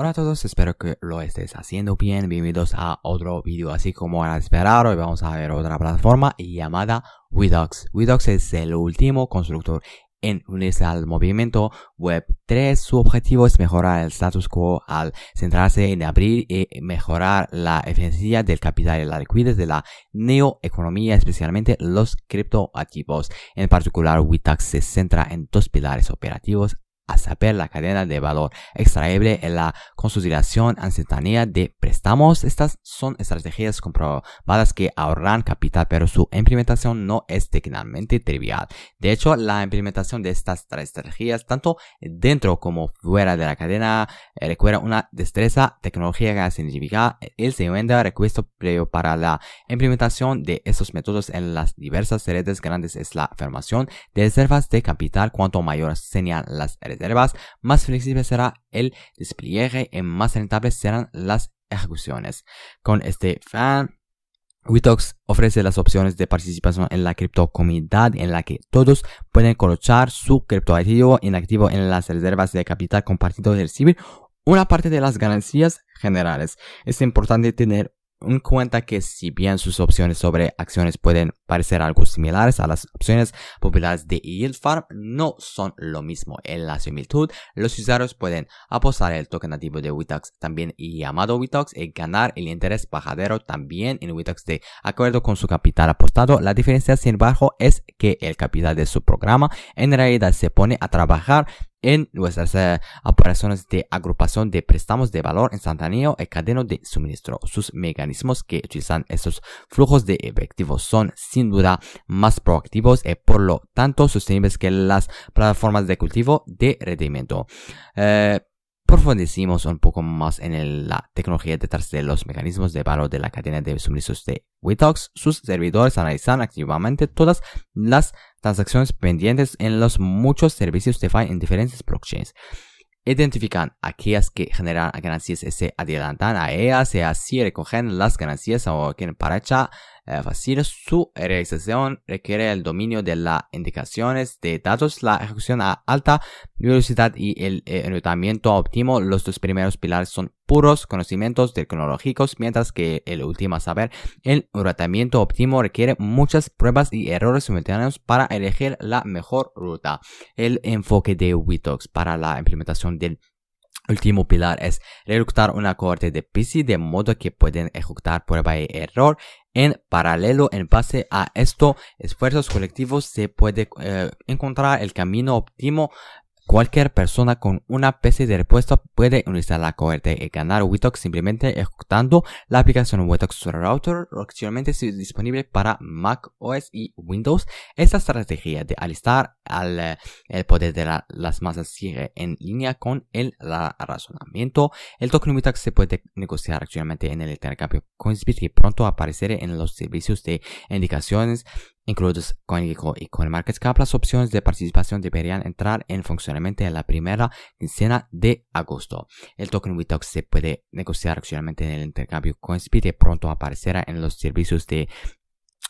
Hola a todos, espero que lo estés haciendo bien. Bienvenidos a otro video así como era esperado. Hoy vamos a ver otra plataforma llamada Widox. Widox es el último constructor en unirse al movimiento Web 3. Su objetivo es mejorar el status quo al centrarse en abrir y mejorar la eficiencia del capital y la liquidez de la neoeconomía, especialmente los criptoactivos. En particular, Widox se centra en dos pilares operativos a saber la cadena de valor extraíble en la consideración instantánea de préstamos. Estas son estrategias comprobadas que ahorran capital, pero su implementación no es técnicamente trivial. De hecho, la implementación de estas estrategias, tanto dentro como fuera de la cadena, eh, requiere una destreza tecnológica que significa el segundo requisito previo para la implementación de estos métodos en las diversas redes grandes es la formación de reservas de capital. Cuanto mayor sean las reservas, más flexible será el despliegue y más rentables serán las ejecuciones. Con este fan, Witox ofrece las opciones de participación en la criptocomunidad en la que todos pueden colocar su criptoactivo inactivo en las reservas de capital compartido y recibir una parte de las ganancias generales. Es importante tener en cuenta que si bien sus opciones sobre acciones pueden parecer algo similares a las opciones populares de Yield Farm, no son lo mismo. En la similitud, los usuarios pueden apostar el token nativo de Witox, también llamado Witox, y ganar el interés bajadero también en Witox de acuerdo con su capital apostado. La diferencia, sin embargo, es que el capital de su programa en realidad se pone a trabajar en nuestras eh, operaciones de agrupación de préstamos de valor instantáneo y cadena de suministro. Sus mecanismos que utilizan estos flujos de efectivo son sin duda más proactivos y por lo tanto sostenibles que las plataformas de cultivo de rendimiento. Eh, un poco más en la tecnología detrás de los mecanismos de valor de la cadena de suministros de Witox. Sus servidores analizan activamente todas las transacciones pendientes en los muchos servicios DeFi en diferentes blockchains. Identifican aquellas que generan ganancias y se adelantan a ellas y así recogen las ganancias o que para echar eh, fácil su realización requiere el dominio de las indicaciones de datos, la ejecución a alta velocidad y el eh, enrutamiento óptimo. Los dos primeros pilares son puros conocimientos tecnológicos, mientras que el último saber, el enrutamiento óptimo requiere muchas pruebas y errores simultáneos para elegir la mejor ruta. El enfoque de Witox para la implementación del último pilar es reductar una cohorte de PC de modo que pueden ejecutar prueba y error. En paralelo, en base a estos esfuerzos colectivos se puede eh, encontrar el camino óptimo Cualquier persona con una PC de repuesto puede unirse la cohorte y ganar Witox simplemente ejecutando la aplicación Witox Router, actualmente es disponible para Mac OS y Windows. Esta estrategia de alistar al eh, el poder de las masas sigue en línea con el razonamiento. El token Witox se puede negociar actualmente en el intercambio CoinSpeed y pronto aparecerá en los servicios de indicaciones incluidos CoinGecko y CoinMarketCap, las opciones de participación deberían entrar en funcionamiento en la primera quincena de agosto. El token Witox se puede negociar actualmente en el intercambio CoinSpeed y pronto aparecerá en los servicios de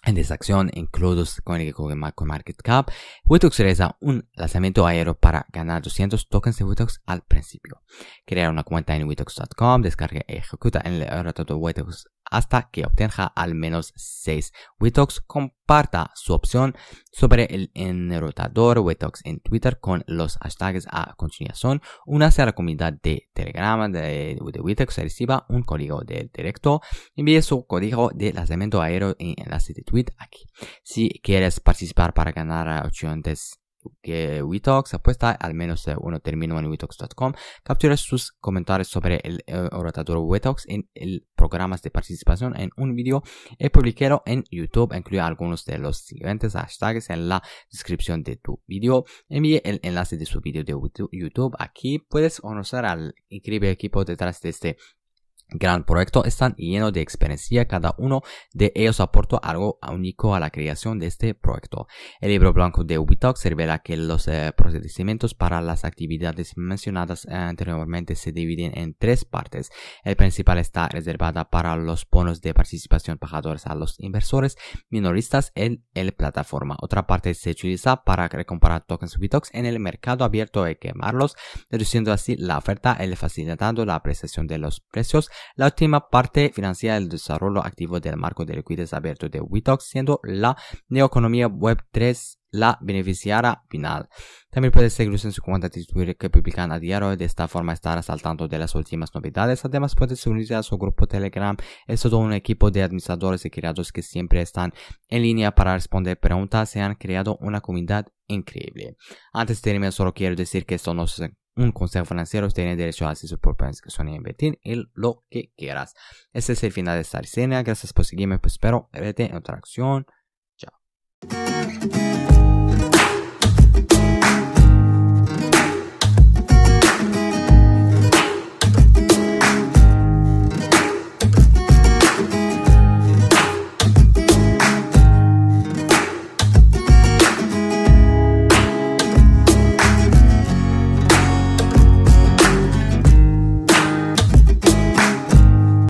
en acción incluidos con el Market Cap, Witox realiza un lanzamiento aéreo para ganar 200 tokens de Witox al principio. Crear una cuenta en witox.com, descarga y ejecuta en el de Witox hasta que obtenga al menos 6 Witox. Comparta su opción sobre el enrutador Witox en Twitter con los hashtags a continuación. Únase a la comunidad de Telegram de, de Witox reciba un código de directo. Envíe su código de lanzamiento aéreo en enlace de tweet aquí. Si quieres participar para ganar opciones que Witox apuesta al menos uno término en witox.com. Captura sus comentarios sobre el eh, rotador Witox en el programas de participación en un video y publiquero en YouTube. Incluye algunos de los siguientes hashtags en la descripción de tu video. Envíe el enlace de su video de YouTube aquí. Puedes conocer al increíble equipo detrás de este gran proyecto están llenos de experiencia, cada uno de ellos aportó algo único a la creación de este proyecto. El libro blanco de Witox revela que los eh, procedimientos para las actividades mencionadas anteriormente se dividen en tres partes. El principal está reservada para los bonos de participación pagados a los inversores minoristas en la plataforma. Otra parte se utiliza para recomprar tokens Witox en el mercado abierto y quemarlos, reduciendo así la oferta y facilitando la apreciación de los precios la última parte financia el desarrollo activo del marco de liquidez abierto de Witox, siendo la neoeconomía Web 3 la beneficiaria final. También puedes seguirlos en su cuenta de Twitter que publican a diario de esta forma estarás al de las últimas novedades. Además puedes unirte a su grupo Telegram. Es todo un equipo de administradores y creadores que siempre están en línea para responder preguntas. Se han creado una comunidad increíble. Antes de terminar solo quiero decir que esto no es un consejo financiero, tienes derecho a hacer su propia inscripción y invertir en lo que quieras. Este es el final de esta escena. Gracias por seguirme. Pues espero verte en otra acción. Chao.